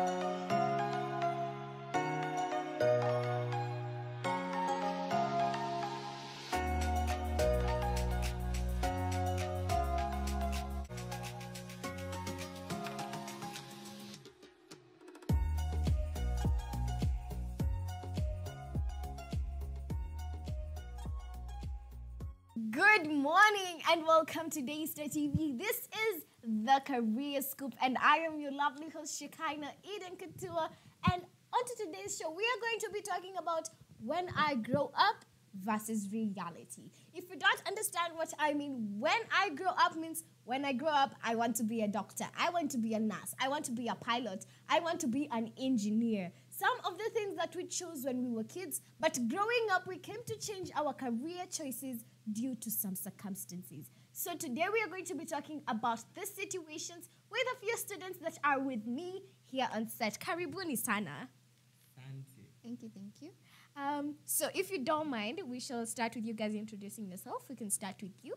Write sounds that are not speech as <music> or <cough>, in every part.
Good morning and welcome to Daystar TV. This is the Career Scoop, and I am your lovely host, Shekinah Eden Katua. And on to today's show, we are going to be talking about when I grow up versus reality. If you don't understand what I mean, when I grow up means when I grow up, I want to be a doctor, I want to be a nurse, I want to be a pilot, I want to be an engineer. Some of the things that we chose when we were kids, but growing up, we came to change our career choices due to some circumstances. So today we are going to be talking about these situations with a few students that are with me here on set. Karibuni sana. Thank you, thank you. Thank you. Um, so if you don't mind, we shall start with you guys introducing yourself. We can start with you.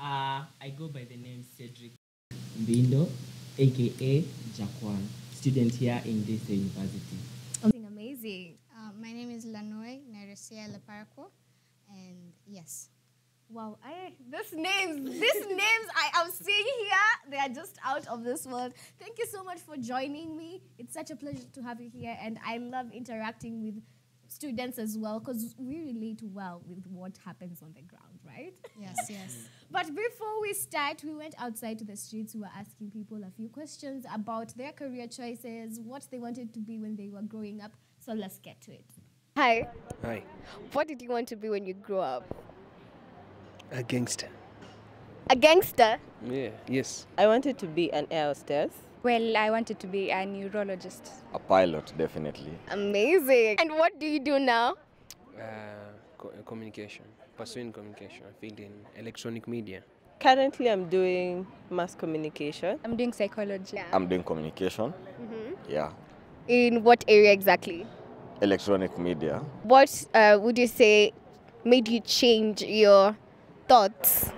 Uh, I go by the name Cedric Bindo, aka Jaquan, student here in this university. Something amazing. Uh, my name is Lanoy Neresia Leparako, and yes, Wow, I these names, these <laughs> names I am seeing here, they are just out of this world. Thank you so much for joining me. It's such a pleasure to have you here, and I love interacting with students as well because we relate well with what happens on the ground, right? yes, <laughs> yes. But before we start, we went outside to the streets. We were asking people a few questions about their career choices, what they wanted to be when they were growing up. So let's get to it. Hi, Hi, what did you want to be when you grew up? A gangster. A gangster. Yeah, yes. I wanted to be an air hostess. Well, I wanted to be a neurologist. A pilot, definitely. Amazing. And what do you do now? Uh, co- uh, communication, pursuing communication. I feel in electronic media. Currently, I'm doing mass communication. I'm doing psychology. I'm doing communication. Yeah. In what area exactly? Electronic media. What uh, would you say made you change your thoughts?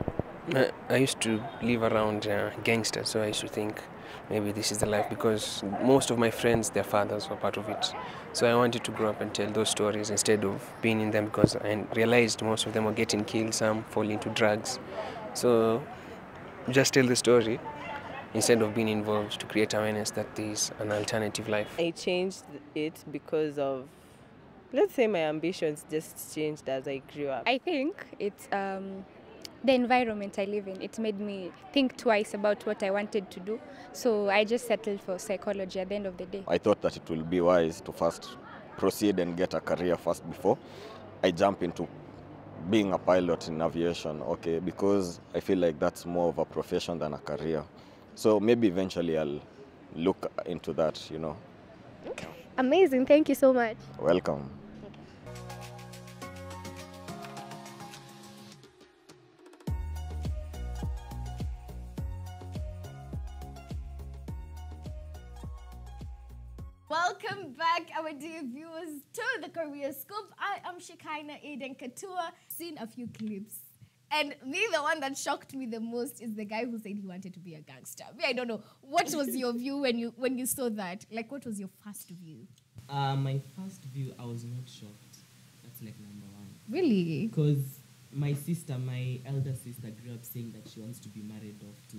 I used to live around uh, gangsters, so I used to think maybe this is the life because most of my friends, their fathers were part of it. So I wanted to grow up and tell those stories instead of being in them because I realized most of them were getting killed, some fall into drugs. So just tell the story instead of being involved to create awareness that there is an alternative life. I changed it because of, let's say, my ambitions just changed as I grew up. I think it's um, the environment I live in. It made me think twice about what I wanted to do. So I just settled for psychology at the end of the day. I thought that it will be wise to first proceed and get a career first before I jump into being a pilot in aviation, okay, because I feel like that's more of a profession than a career. So maybe eventually I'll look into that, you know. Amazing. Thank you so much. Welcome. Welcome our dear viewers, to the Career Scoop. I am Shekinah Eden Katua. Seen a few clips. And me, the one that shocked me the most is the guy who said he wanted to be a gangster. Me, I don't know. What was your <laughs> view when you when you saw that? Like, what was your first view? Uh, my first view, I was not shocked. That's like number one. Really? Because my sister, my elder sister, grew up saying that she wants to be married off to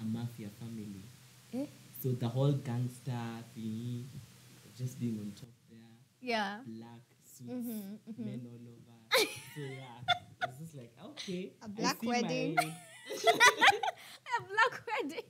a mafia family. Eh? So the whole gangster thingy, just being on top there, Yeah. black suits, Mhm, mhm. men all over. so yeah, <laughs> it's just like okay. A I black wedding. my- <laughs> A black wedding.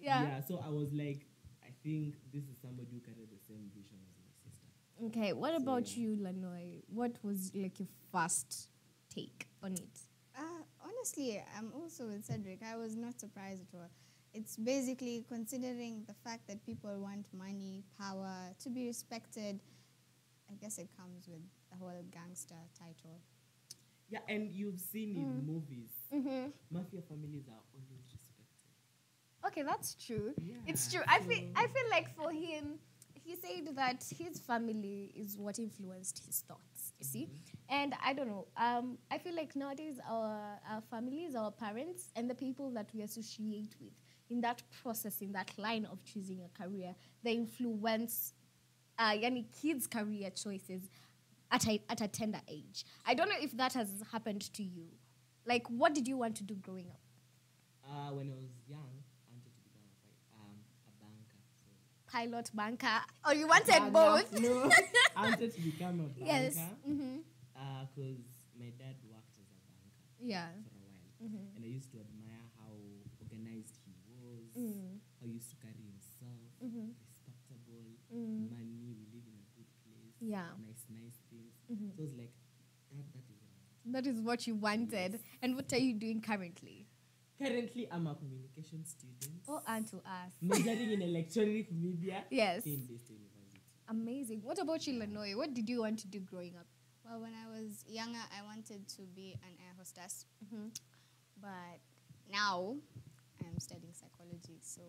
Yeah. yeah. So I was like, I think this is somebody who carried the same vision as my sister. Okay. What about So- you, Lanoy? What was like your first take on it? Uh, honestly, I'm also with Cedric. I was not surprised at all. It's basically considering the fact that people want money, power, to be respected. I guess it comes with the whole gangster title. Yeah, and you've seen in movies, Mm-hmm. mafia families are always respected. Okay, that's true. it's Yeah, true. I feel I feel like for him, he said that his family is what influenced his thoughts. You see, and I don't know. Um, I feel like nowadays our our families, our parents, and the people that we associate with in that process, in that line of choosing a career, they influence uh, yani kids' career choices at a, at a tender age. I don't know if that has happened to you. Like, what did you want to do growing up? Uh, when I was young, I wanted to become a, um, a banker. So Pilot, banker, or you wanted Uh, both? No, <laughs> I wanted to become a banker. yes. Mm-hmm. Because my dad worked as a banker Yeah. for a while, Mm-hmm. and I used to admire how organized he was, Mm. how he used to carry himself, Mhm. respectable, Mm. money. We live in a good place. Yeah. Nice, nice things. Mhm. So I was like, that, that is what I want. That is what you wanted. And what are you doing currently? Currently, I'm a communication student. Oh, and to us. <laughs> majoring in electronic media. Yes. in Daystar University. Amazing. What about you, Lanoy? What did you want to do growing up? Well, when I was younger, I wanted to be an air hostess, Mm-hmm. but now I'm studying psychology. So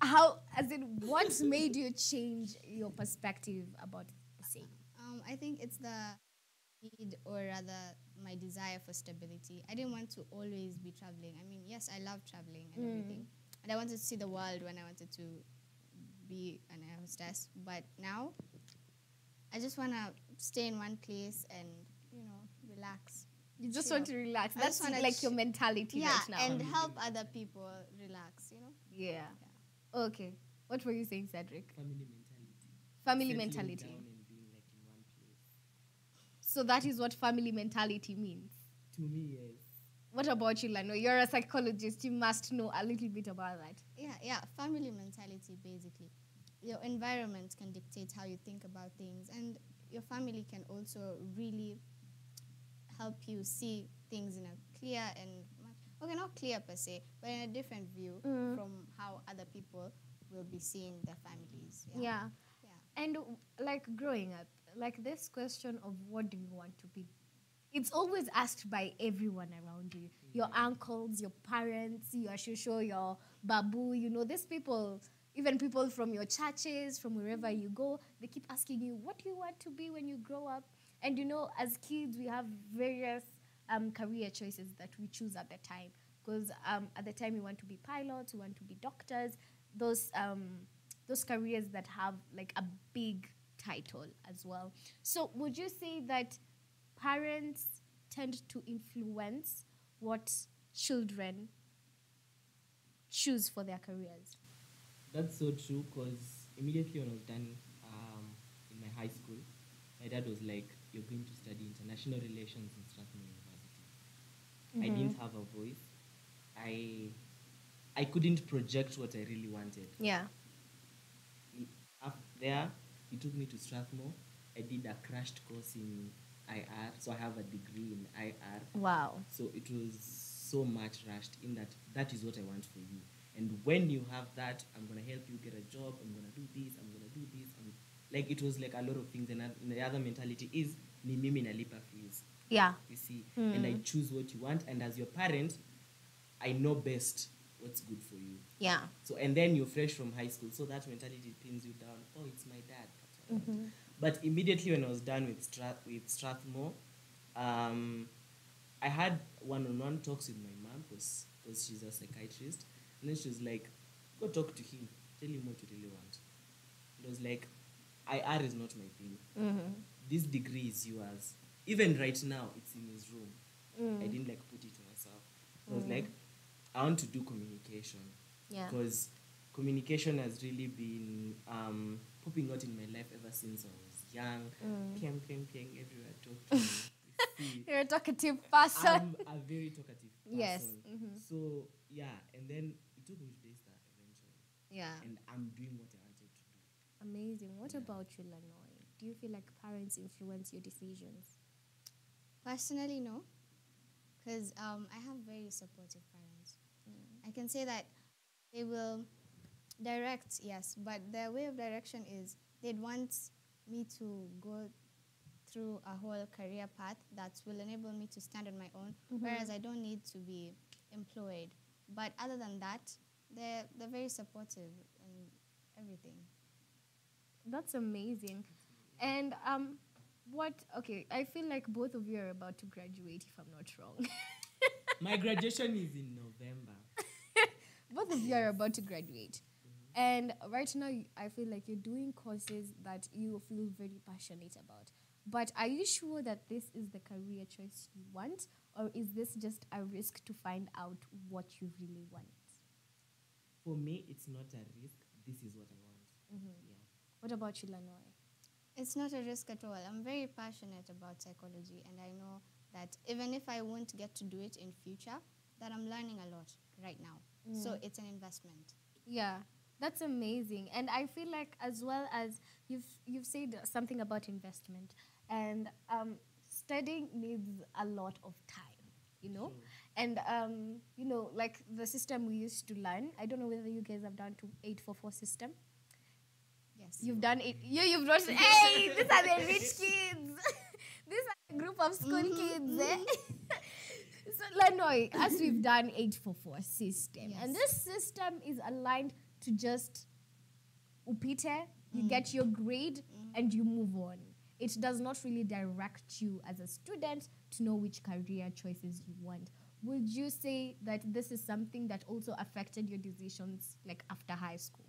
How, as in, what <laughs> made you change your perspective about the same? um, I think it's the need, or rather, my desire for stability. I didn't want to always be traveling. I mean, yes, I love traveling and everything, and I wanted to see the world when I wanted to be an air hostess. But now, I just want to stay in one place and you know relax. You just Chill. want to relax. I That's like your mentality yeah, right now. and help other people relax. You know. yeah. Okay. What were you saying, Cedric? Family mentality. Family Settling mentality. Down and being like in one place. So that is what family mentality means. To me, yes. What about you, Lano? You're a psychologist. You must know a little bit about that. Yeah, yeah, family mentality basically. Your environment can dictate how you think about things, and your family can also really help you see things in a clear and mu- okay, not clear per se, but in a different view Mm. from how other people will be seeing their families. Yeah. Yeah. Yeah. And like growing up, like this question of what do you want to be? It's always asked by everyone around you. Your uncles, your parents, your shusho, your babu, you know, these people, even people from your churches, from wherever you go, they keep asking you, what do you want to be when you grow up? And you know, as kids, we have various um, career choices that we choose at the time. Because um, at the time, we want to be pilots, we want to be doctors, those um, those careers that have like a big title as well. So, would you say that parents tend to influence what children choose for their careers? That's so true because immediately when I was done um, in my high school, my dad was like, You're going to study international relations in Strathmore University. I mm-hmm. didn't have a voice. I I couldn't project what I really wanted. Yeah. Up there, he took me to Strathmore. I did a crashed course in IR, so I have a degree in IR. Wow. So it was so much rushed in that that is what I want for you. And when you have that, I'm gonna help you get a job. I'm gonna do this. I'm gonna do this. And like it was like a lot of things. And the other mentality is ni mimi nalipa fees. Yeah. You see, and I choose what you want. And as your parent, I know best what's good for you. Yeah. So and then you're fresh from high school, so that mentality pins you down. Oh, it's my dad. That's what I want. But immediately when I was done with Strath with Strathmore, um, I had one-on-one talks with my mom because she's a psychiatrist, and then she was like, "Go talk to him. Tell him what you really want." And I was like, "IR is not my thing. Mm-hmm. This degree is yours. Even right now, it's in his room. Mm. I didn't like put it to myself. I was mm. like, I want to do communication Yeah. because communication has really been um, popping out in my life ever since I was young. Mm. Piang, piang, piang, everywhere talk to me. You're a talkative person. I'm a very talkative person. Yes, mhm. So, yeah, and then it took me to Daystar uh, eventually. yeah. And I'm doing what I wanted to do. Amazing. What about you, Lanoy? Do you feel like parents influence your decisions? Personally, no, because um, I have very supportive parents. I can say that they will direct, yes, but their way of direction is they'd want me to go through a whole career path that will enable me to stand on my own, whereas I don't need to be employed. But other than that, they're, they're very supportive and everything. That's amazing. And um, what? Okay, I feel like both of you are about to graduate, if I'm not wrong. <laughs> My graduation is in November. <laughs> both of you are about to graduate. And right now, I feel like you're doing courses that you feel very passionate about. But are you sure that this is the career choice you want? Or is this just a risk to find out what you really want? For me, it's not a risk. This is what I want. Yeah. What about you? It's not a risk at all. I'm very passionate about psychology, and I know that even if I won't get to do it in future, that I'm learning a lot right now. So it's an investment. Yeah, that's amazing. And I feel like as well as you've you've said something about investment and um, studying needs a lot of time, you know? And um, you know, like the system we used to learn, I don't know whether you guys have done to 844 system. Yes. You've done it. You, you've not. hey, these are the <laughs> rich kids. <laughs> these are a group of school mm-hmm, kids. Mm-hmm. Eh? <laughs> so, Lanoy, as we've done 844 system, and this system is aligned to just upite, you mm. get your grade, mm. and you move on. It does not really direct you as a student to know which career choices you want. Would you say that this is something that also affected your decisions, like after high school?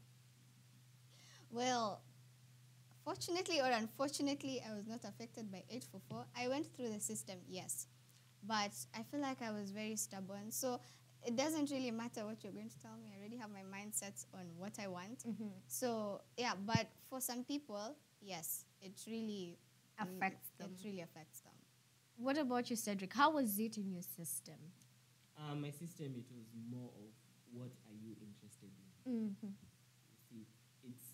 Well, fortunately or unfortunately, I was not affected by 844. I went through the system, yes. But I feel like I was very stubborn. So it doesn't really matter what you're going to tell me. I already have my mindset on what I want. So, yeah, but for some people, yes, it really mm, Affects them. It really affects them. What about you, Cedric? How was it in your system? Uh, my system, it was more of what are you interested in. Mm-hmm. You see, it's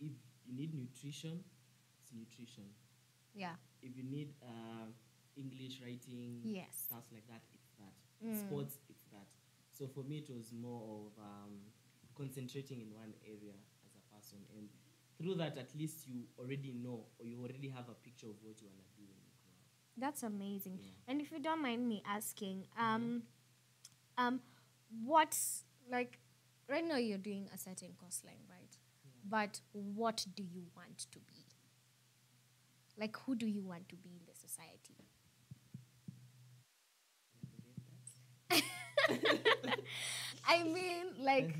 if you need nutrition, it's nutrition. Yeah. If you need uh, English writing, Yes. stuff like that, it's that. Sports, it's that. So for me, it was more of um, concentrating in one area as a person, and through that, at least you already know or you already have a picture of what you want to do when you grow up. That's amazing. Yeah. And if you don't mind me asking, um, um, what's like right now you're doing a certain course line, right? But what do you want to be? Like, who do you want to be in the society? <laughs> I mean, like,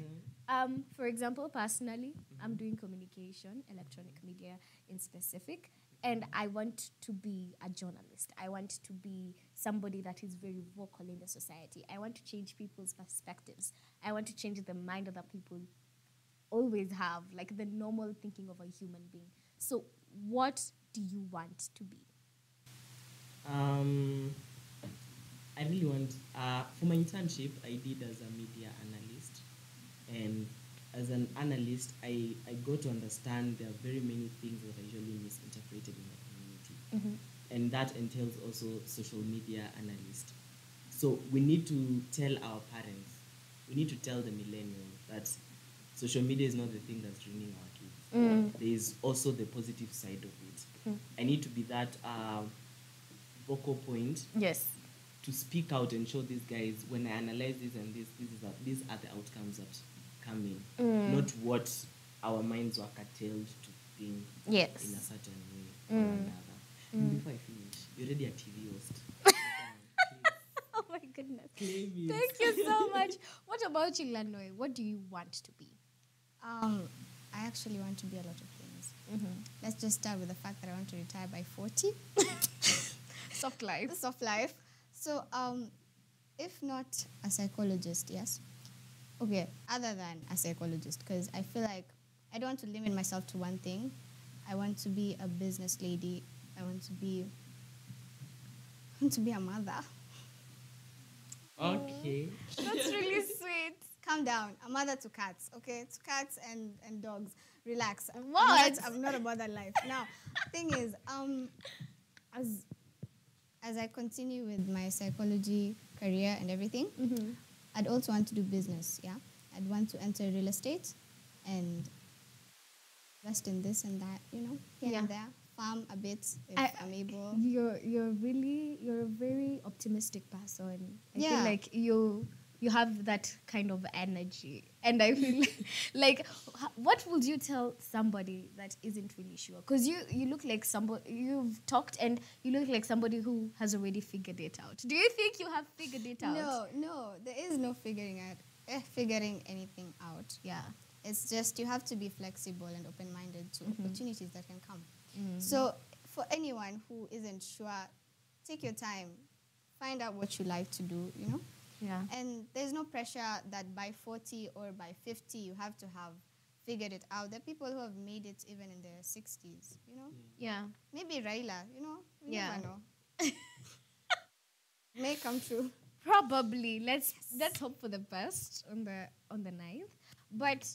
um, for example, personally, I'm doing communication, electronic media in specific, and I want to be a journalist. I want to be somebody that is very vocal in the society. I want to change people's perspectives. I want to change the mind that people always have, like the normal thinking of a human being. So, what do you want to be? Um, I really want uh, for my internship. I did as a media analyst, and as an analyst, I, I got to understand there are very many things that are usually misinterpreted in the community, and that entails also social media analyst. So we need to tell our parents, we need to tell the millennials that social media is not the thing that's ruining our kids. Mm. There is also the positive side of it. Mm. I need to be that uh, vocal point Yes. to speak out and show these guys when I analyze this and this, this is a, these are the outcomes that come in, mm. not what our minds were curtailed to think Yes. in a certain way or another. And before I finish, you're already a TV host. <laughs> Oh my goodness. please. Claim it. Thank you so <laughs> much. What about you, Lanoy? What do you want to be? Um, I actually want to be a lot of things. Let's just start with the fact that I want to retire by 40. <laughs> Soft life. <laughs> Soft life. So, um, if not a psychologist, yes. Okay, other than a psychologist, because I feel like I don't want to limit myself to one thing. I want to be a business lady. I want to be. I want to be a mother. Okay. <laughs> That's really sweet. Calm down. A mother to cats, okay? To cats and, and dogs. Relax. I'm What? not, I'm not about that life. Now, thing is, um, as as I continue with my psychology career and everything, I'd also want to do business. Yeah, I'd want to enter real estate and invest in this and that. You know, here and Yeah. there. Farm a bit if I- am able. You're you're really you're a very optimistic person. I feel Yeah. like you you have that kind of energy, and I feel <laughs> like what would you tell somebody that isn't really sure? Because you you look like somebody you've talked and you look like somebody who has already figured it out. Do you think you have figured it out? No, no, there is no figuring out eh, figuring anything out. Yeah. It's just you have to be flexible and open minded to opportunities that can come. Mm. So, for anyone who isn't sure, take your time, find out what you like to do, you know? Yeah. And there's no pressure that by 40 or by 50 you have to have figured it out. There are people who have made it even in their 60s, you know? Yeah. Maybe Raila, you know? We Yeah. never know. <laughs> May come true. Probably. Let's let's hope for the best on the on the 9th. But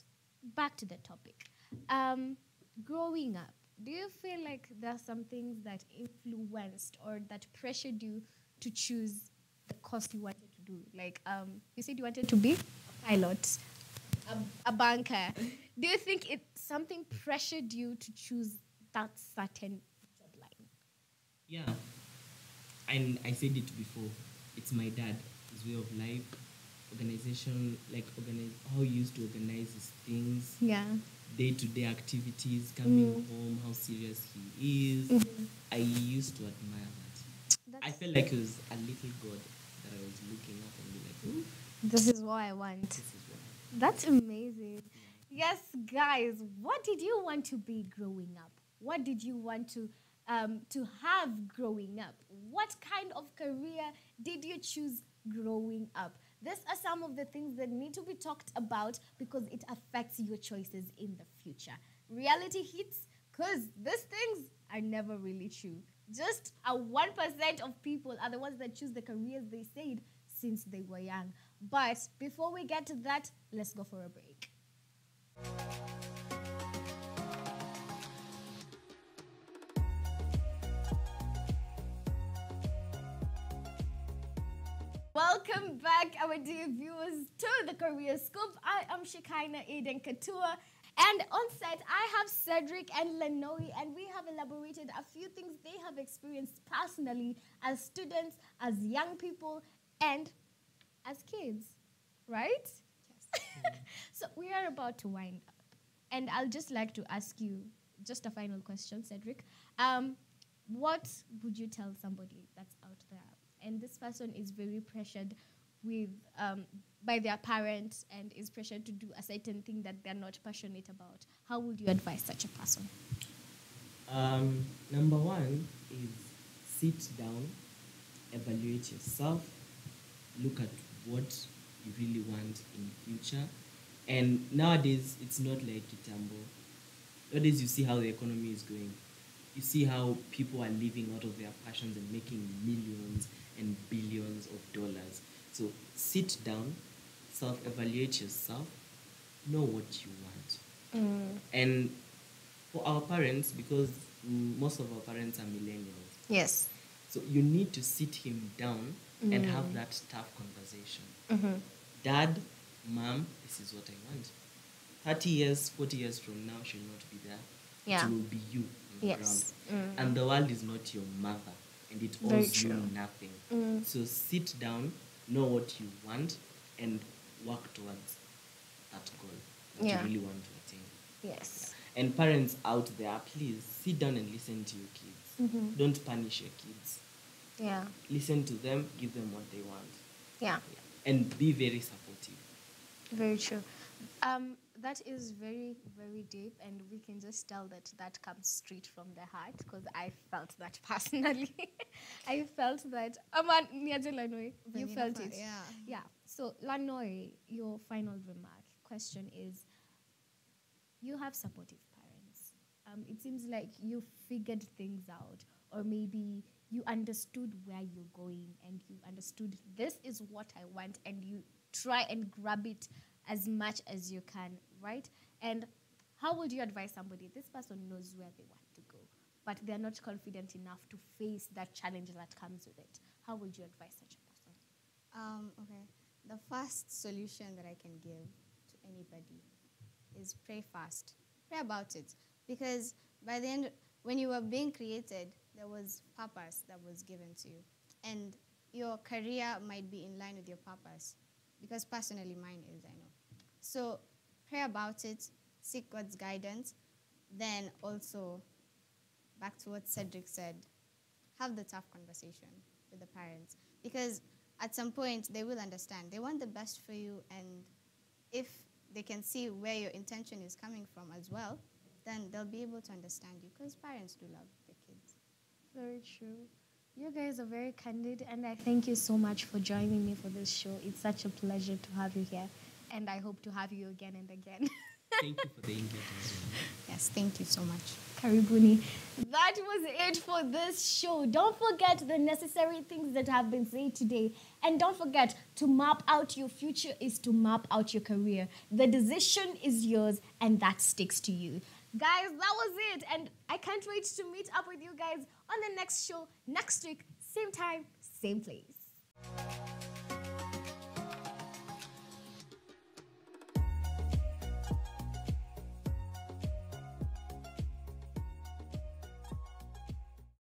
back to the topic. Um, growing up, do you feel like there are some things that influenced or that pressured you to choose the course you wanted do? Like um, you said you wanted to be a pilot, a, a banker. <laughs> Do you think it something pressured you to choose that certain job line? Yeah. And I said it before. It's my dad, his way of life, organization, like organize how he used to organize his things, Yeah. day to day activities, coming home, how serious he is. I used to admire that. I felt like he was a little god that I was looking up and be like, "Ooh, This is what I want. this is what That's amazing. Yes, guys, what did you want to be growing up? What did you want to um, to have growing up? What kind of career did you choose growing up? These are some of the things that need to be talked about because it affects your choices in the future. Reality hits because these things are never really true. Just a 1% of people are the ones that choose the careers they said since they were young. But before we get to that, let's go for a break. Welcome back, our dear viewers, to the Career Scoop. I am Shekinah Eden Katua. And on set, I have Cedric and Lanoy, and we have elaborated a few things they have experienced personally as students, as young people, and as kids, right? Yes. <laughs> so we are about to wind up. And I'll just like to ask you just a final question, Cedric. Um, what would you tell somebody that's out there? And this person is very pressured with um, by their parents and is pressured to do a certain thing that they're not passionate about. How would you advise such a person? Um, number one is sit down, evaluate yourself, look at what you really want in the future. And nowadays, it's not like Kitambo. Nowadays, you see how the economy is going. You see how people are living out of their passions and making millions and billions of dollars. So sit down, self evaluate yourself, know what you want. And for our parents, because mm, most of our parents are millennials, Yes. so you need to sit him down and have that tough conversation. Dad, mom, this is what I want. 30 years, 40 years from now, she'll not be there. Yeah. It will be you on the Yes. ground. And the world is not your mother, and it Very owes you true. Mm. nothing. So sit down, know what you want, and work towards that goal that Yeah. you really want to attain. Yes. And parents out there, please sit down and listen to your kids. Don't punish your kids. Yeah. Listen to them, give them what they want, Yeah. and be very supportive. Very true. Um, that is very, very deep, and we can just tell that that comes straight from the heart because I felt that <laughs> personally. I felt that. Aman, Lanoy, you felt it. yeah. Yeah. So, Lanoy, your final remark question is you have supportive parents. Um, it seems like you figured things out, or maybe you understood where you're going and you understood this is what I want, and you try and grab it as much as you can, right? And how would you advise somebody? This person knows where they want to go, but they're not confident enough to face that challenge that comes with it. How would you advise such a person? Um, okay. The first solution that I can give to anybody is pray fast. Pray about it. Because by the end, when you were being created, there was purpose that was given to you. And your career might be in line with your purpose. Because personally, mine is, I know. So pray about it, seek God's guidance. Then also, back to what Cedric said, have the tough conversation with the parents because at some point they will understand. They want the best for you and if they can see where your intention is coming from as well, then they'll be able to understand you because parents do love their kids. Very true. You guys are very candid, and I thank you so much for joining me for this show. It's such a pleasure to have you here, and I hope to have you again and again. <laughs> Thank you for the well. Yes, thank you so much. Karibuni. That was it for this show. Don't forget the necessary things that have been said today. And don't forget to map out your future is to map out your career. The decision is yours and that sticks to you. Guys, that was it. And I can't wait to meet up with you guys on the next show next week, same time, same place.